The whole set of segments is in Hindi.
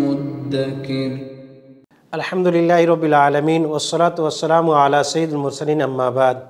मुद्दकिर अल्हम्दुलिल्लाह रब्बिल आलमीन वस्सलातु वस्सलामु अला सय्यिदिल मुरसलीन अम्मा बाद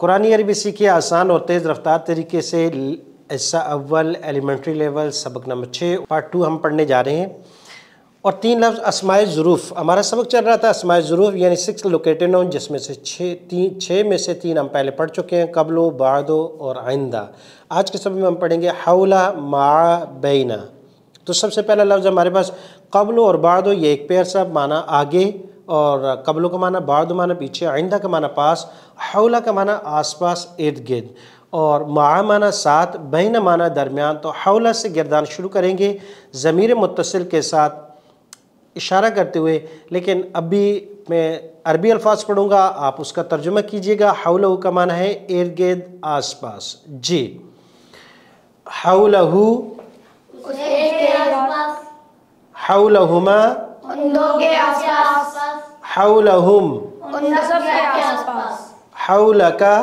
कुरानी अरबी सीखिए आसान और तेज़ रफ्तार तरीके से हिस्सा अव्वल एलिमेंट्री लेवल सबक नंबर छः पार्ट टू हम पढ़ने जा रहे हैं और तीन लफ्ज़ असमाय ज़रूफ़। हमारा सबक चल रहा था असमाय ज़रूफ़, यानी सिक्स लोकेटेड नाउन जिसमें से छः तीन छः में से तीन हम पहले पढ़ चुके हैं, कबलो, बादो और आइंदा। आज के सबक में हम पढ़ेंगे हौला मा बैना। तो सबसे पहला लफ्ज़ हमारे पास कबलो और बादो, ये एक पेयर सा माना आगे, और कबलो का माना बादो, माना पीछे, आइंदा का माना पास हौला का माना आसपास, इर्द गिर्द। और मा माना साथ, बैना माना दरमियान। तो हौला से गिरदान शुरू करेंगे ज़मीर मुतसिल के साथ इशारा करते हुए लेकिन अभी मैं अरबी अल्फाज पढ़ूँगा आप उसका तर्जुमा कीजिएगा। हाउलहू का माना है इर्द आस पास जी। हाउलहू हाउलहुमा हाउलहुम हाउलका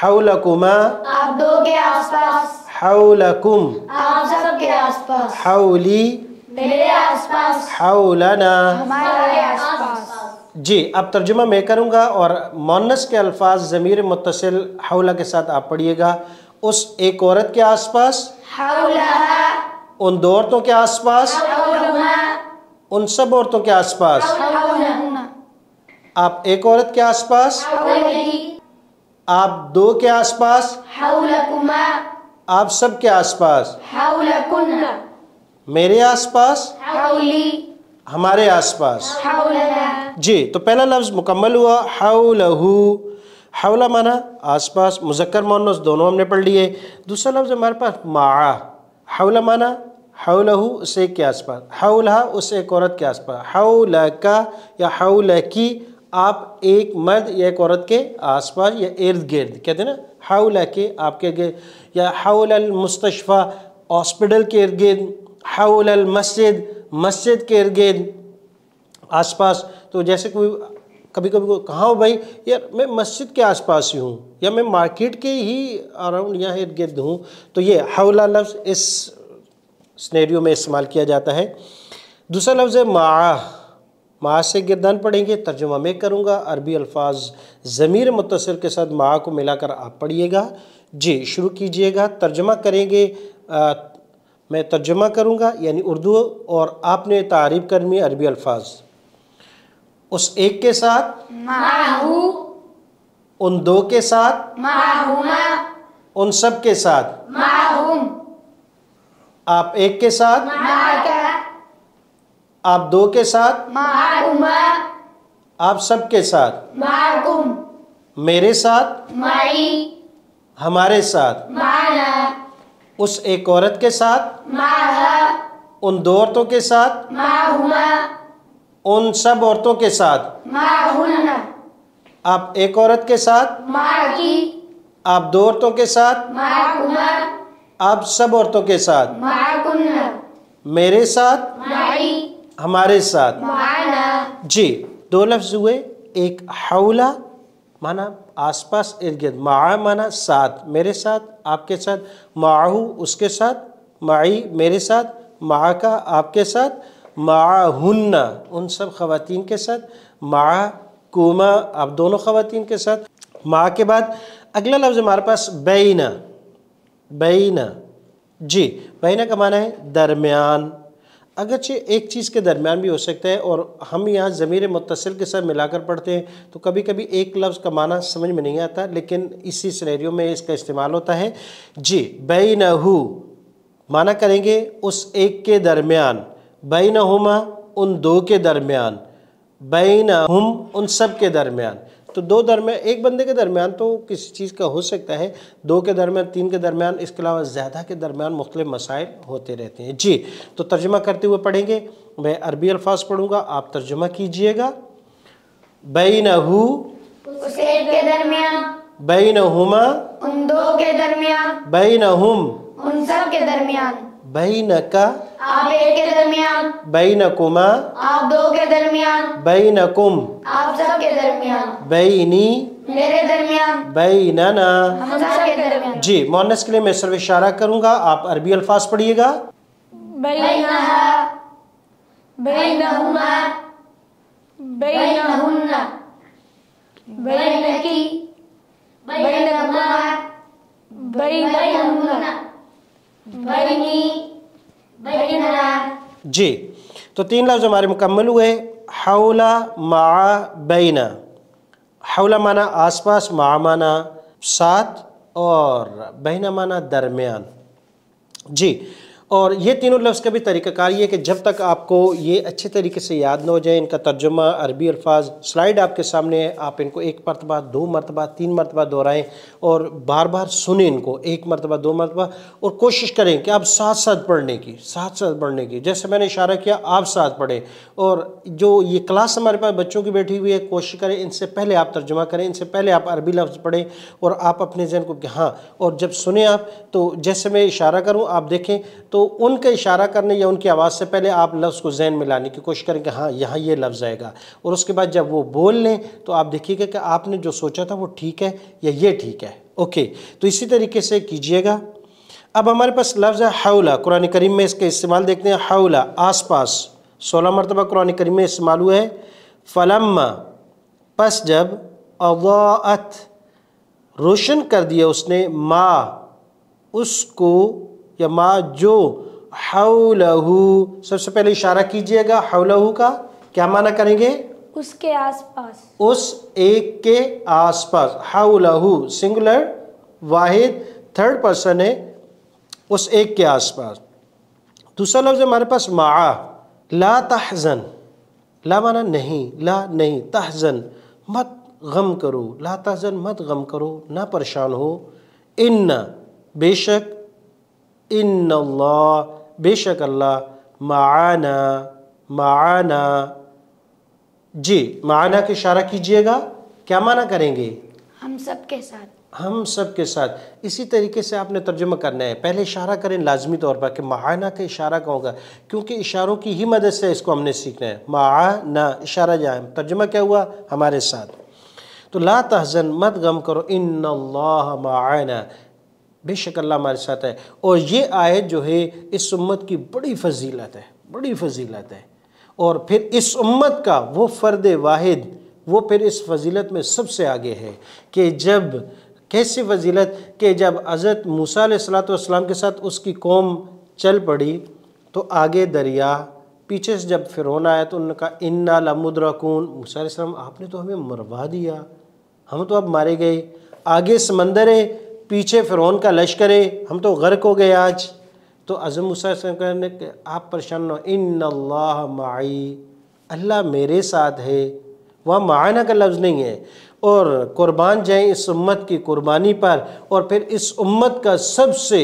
हाउलकुमा हाउलकुम हाउली मेरे आसपास। हमारे आसपास। जी अब तर्जुमा मैं करूँगा और मोनस के अल्फाज ज़मीर मुतसिल हौला के साथ आप पढ़िएगा। उस एक औरत के आसपास। उन दो औरतों के आसपास। उन सब औरतों के आसपास। आप एक औरत के आसपास। आप दो के आसपास। आप सब के आसपास। मेरे आसपास? हमारे आसपास। जी तो पहला लफ्ज़ मुकम्मल हुआ हाउलहू। हाउला माना आसपास मुजक्कर मोनस दोनों हमने पढ़ लिए। दूसरा लफ्ज़ हमारे पास मा। हाउला माना हाउलहू उस एक के आसपास। हाउलहा उस एक औरत के आसपास। हाउला का या हाउला की आप एक मर्द या एक औरत के आसपास या इर्द गिर्द कहते हैं ना? हाउला के आपके गिर्द या हाउल मुस्तशफ़ा हॉस्पिटल के इर्द गिर्द। हाउल मस्जिद मस्जिद के इर्द गिर्द आसपास। तो जैसे कोई कभी कभी को, कहाँ हो भाई? यार, मैं मस्जिद के आसपास ही हूँ, या मैं मार्केट के ही अराउंड यहाँ इर्द गिर्द हूँ। तो ये हौला लफ्ज़ इस स्नेरियो में इस्तेमाल किया जाता है। दूसरा लफ्ज़ है मा। मा से गिरदान पढ़ेंगे, तर्जुमा मैं करूँगा, अरबी अल्फाज ज़मीर मुतसर के साथ मा को मिलाकर आप पढ़िएगा। जी, शुरू कीजिएगा, तर्जुमा करेंगे मैं तर्जुमा करूँगा यानी उर्दू और आपने तारीफ़ करनी है अरबी अल्फाज। उस एक के साथ उन दो के साथ उन सब के साथ आप एक के साथ आप दो के साथ आप सब के साथ मेरे साथ हमारे साथ माना उस एक औरत के साथ माहा। उन दो औरतों के साथ उन सब औरतों के साथ। आप एक औरत के साथ आप दो औरतों के साथ आप सब औरतों के साथ। मेरे साथ माई हमारे साथ। माना। जी दो लफ्ज़ हुए एक हौला माना आसपास इर्द गिर्द मा माना साथ, मेरे साथ, आपके साथ, माहू उसके साथ, माई मेरे साथ, मा का आपके साथ, माहुन्ना उन सब खवातीन के साथ, मा, कुमा, आप दोनों खवातीन के साथ। माँ के बाद अगला लफ्ज़ हमारे पास बैना बैना, जी, बैना का माना है दरमियान। अगरचे एक चीज़ के दरमियान भी हो सकता है और हम यहाँ ज़मीर मुतसिल के साथ मिलाकर पढ़ते हैं तो कभी कभी एक लफ्ज़ का माना समझ में नहीं आता, लेकिन इसी सिनेरियो में इसका इस्तेमाल होता है। जी, बैनहू, माना करेंगे उस एक के दरमियान, बैनहुमा उन दो के दरमियान, बैनहुम उन सब के दरमियान। तो दो दरमियान एक बंदे के दरमियान तो किसी चीज़ का हो सकता है। दो के दरमियान तीन के दरमियान इसके अलावा ज़्यादा के दरमियान मुख्तलिफ़ मसाइल होते रहते हैं। जी तो तर्जुमा करते हुए पढ़ेंगे। मैं अरबी अल्फाज पढ़ूँगा आप तर्जुमा कीजिएगा। एक के दरमियान। बैनहुमा उन दो के दरमियान। बैनहुम। उन सब के दरमियान। बैनका आप एक के दरमियान। बैनकुमा आप दो के दरमियान। बैनकुम आप सब के दरमियान। बैनी मेरे दरमियान। बैनना। हम सब के दरमियान। जी मोनस के लिए मैं सिर्फ़ इशारा करूँगा। आप अरबी अल्फाज पढ़िएगा। बैनकी। बैनहुमा बैनहुन्ना। बैनी। जी। तो तीन लफ्ज़ हमारे मुकम्मल हुए हौला मा बैना। हौला माना आसपास मा माना साथ और बहना माना दरमियान। जी। और ये तीनों लफ्ज़ का भी तरीक़ाकार ये है कि जब तक आपको ये अच्छे तरीके से याद ना हो जाए, इनका तर्जुमा अरबी अल्फाज स्लाइड आपके सामने है, आप इनको एक मरतबा, दो मरतबा, तीन मरतबा दोहराएँ और बार बार सुने इनको, एक मरतबा, दो मरतबा और कोशिश करें कि आप साथ साथ पढ़ने की, साथ साथ पढ़ने की। जैसे मैंने इशारा किया, आप साथ पढ़ें और जो ये क्लास हमारे पास बच्चों की बैठी हुई है, कोशिश करें इनसे पहले आप तर्जुमा करें, इनसे पहले आप अरबी लफ्ज़ पढ़ें और आप अपने जहन को कि हाँ और जब सुने आप तो जैसे मैं इशारा करूँ, आप देखें तो उनका इशारा करने या उनकी आवाज़ से पहले आप लफ्ज़ को जहन में लाने की कोशिश करें कि हाँ यहाँ ये लफ्ज़ आएगा। और उसके बाद जब वो बोल लें तो आप देखिएगा कि आपने जो सोचा था वो ठीक है या ये ठीक है। ओके तो इसी तरीके से कीजिएगा। अब हमारे पास लफ्ज़ है हौला कुरान करीम में इसका इस्तेमाल देखते हैं हौला आस पास सोलह मरतबा कुरान करीम में इस्तेमाल हुआ है। फलम्मा, पस जब अवात रोशन कर दिया उसने, माँ, उसको या माँ जो हौलहू सबसे पहले इशारा कीजिएगा हौलहू का क्या माना करेंगे? उसके आसपास। उस एक के आसपास। हाउलहू सिंगुलर वाहिद थर्ड पर्सन है उस एक के आसपास। दूसरा लफ्ज़ हमारे पास मा ला तहजन। ला माना नहीं ला नहीं तहजन। मत गम करो। ला तहजन मत गम करो ना परेशान हो। इन बेशक इन बेशक अल्लाह माना माना जी माना का इशारा कीजिएगा। क्या माना करेंगे? हम सब के साथ हम सब के साथ इसी तरीके से आपने तर्जुमा करना है। पहले इशारा करें लाजमी तौर पर कि माना का इशारा कहूँगा क्योंकि इशारों की ही मदद से इसको हमने सीखना है। माना इशारा जाए। तर्जुमा क्या हुआ? हमारे साथ। तो ला तहजन मत गम करो। इन माना बेशक अल्लाह हमारे साथ है। और ये आयत जो है, इस उम्मत की बड़ी फजीलत है, बड़ी फजीलत है। और फिर इस उम्मत का वो फ़र्द वाहिद, वो फिर इस फजीलत में सबसे आगे है कि जब, कैसी फजीलत? कि जब हज़रत मूसा सलाम के साथ उसकी कौम चल पड़ी तो आगे दरिया, पीछे से जब फिर आया तो उन्होंने कहा, इन्ना लमुद्रकून। मूसा आपने तो हमें मरवा दिया, हम तो अब मारे गए। आगे समंदर है पीछे फ़िरौन का लश्कर है, हम तो गर्क हो गए आज। तो अज़म कहने कि आप परेशान हो। इन अल्लाह माई, अल्लाह मेरे साथ है, वह मायना का लफ्ज़ नहीं है। और कुर्बान जाएँ इस उम्मत की कुर्बानी पर, और फिर इस उम्मत का सबसे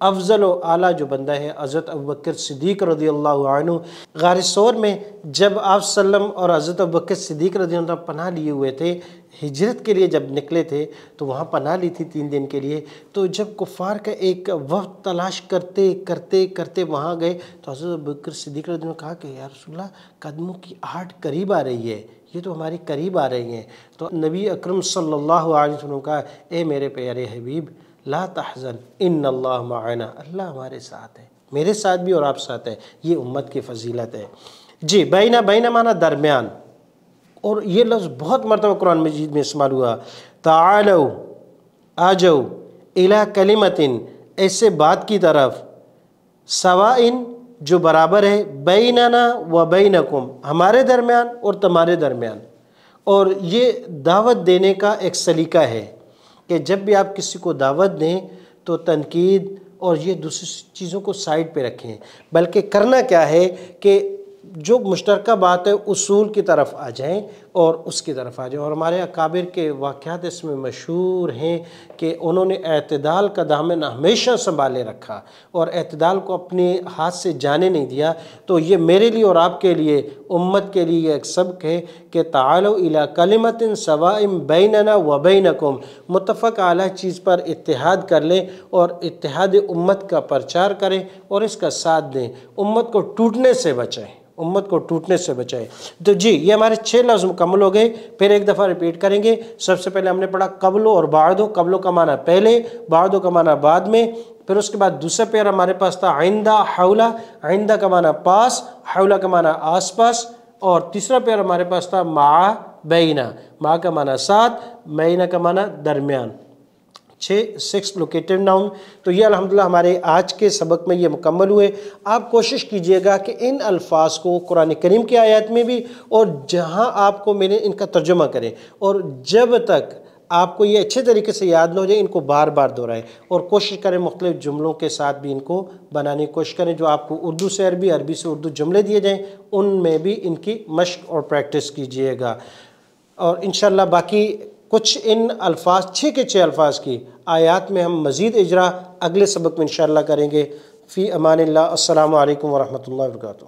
अफजल आला जो बंदा है, हज़रत अबकर सिद्दीक रदी अल्लाह गार सौर में, जब आप सल्लम और हज़रत अबकर सिद्दीक रदी पनाह लिए हुए थे हिजरत के लिए जब निकले थे तो वहाँ पनाह ली थी तीन दिन के लिए। तो जब कुफ़ार का एक वक्त तलाश करते करते करते वहाँ गए तो हज़रत बकर सिद्दीक ने कहा कि यार रसुल्ला कदमों की आहट करीब आ रही है। ये तो हमारी करीब आ रही हैं। तो नबी अकरम वसल्लम कहा, ए मेरे प्यारे हबीब, ला तहज़न इन अल्लाह अल्लाह हमारे साथ है। मेरे साथ भी और आप साथ है। ये उम्मत की फजीलत है। जी बैना बैना माना दरमियान। और ये लफ्ज़ बहुत मरतबा कुरान मजीद में इस्तेमाल हुआ। तालो आ जाओ इला कलिमतिन, ऐसे बात की तरफ़, सवाइन जो बराबर है, बैनना व बैनकुम, हमारे दरमियान और तुम्हारे दरमियान। और ये दावत देने का एक सलीका है कि जब भी आप किसी को दावत दें तो तनकीद और ये दूसरी चीज़ों को साइड पे रखें। बल्कि करना क्या है कि जो मुश्तरक बात है उसूल की तरफ़ आ जाएँ। और उसकी तरफ़ आ जाएँ और हमारे अकाबिर के वाक़ात इसमें मशहूर हैं कि उन्होंने अतदाल का दामन हमेशा संभाले रखा और अतदाल को अपने हाथ से जाने नहीं दिया। तो ये मेरे लिए और आपके लिए, उम्मत के लिए एक सबक है कि तालो इला कलिमत सवाइम बैनना व बैनकुम मुतफ़ आला चीज़ पर इतिहाद कर लें और इतिहाद उम्मत का प्रचार करें और इसका साथ दें। उम्मत को टूटने से बचाएँ, उम्मत को टूटने से बचाए। तो जी, ये हमारे छः लफ्ज़ मुकम्मल हो गए, फिर एक दफ़ा रिपीट करेंगे। सबसे पहले हमने पढ़ा कबलो और बारदो कबलो का माना पहले बारदो का माना बाद में, फिर उसके बाद दूसरा पेयर हमारे पास था आइंदा हौला आइंदा का माना पास हौला का माना आस पास और तीसरा पेयर हमारे पास था माँ, बैना, मा का माना साथ, मैना का माना दरमियान। छः सिक्स लोकेटेड नाउन तो ये अल्हम्दुलिल्लाह हमारे आज के सबक में ये मुकम्मल हुए। आप कोशिश कीजिएगा कि इन अल्फाज को कुरान करीम की आयत में भी और जहाँ आपको मैंने इनका तर्जुमा करें और जब तक आपको ये अच्छे तरीके से याद न हो जाए, इनको बार बार दोहराएँ और कोशिश करें मुख्तलिफ़ जुमलों के साथ भी इनको बनाने की कोशिश करें, जो आपको उर्दू से अरबी अरबी से उर्दू जुमले दिए जाएँ, उनमें भी इनकी मश्क और प्रैक्टिस कीजिएगा। और इन बाकी कुछ इन अल्फाज छः के छः अल्फाज की आयात में हम मज़ीद इजरा अगले सबक में इन करेंगे फ़ी अमान अल्लाम वरहमल वर्क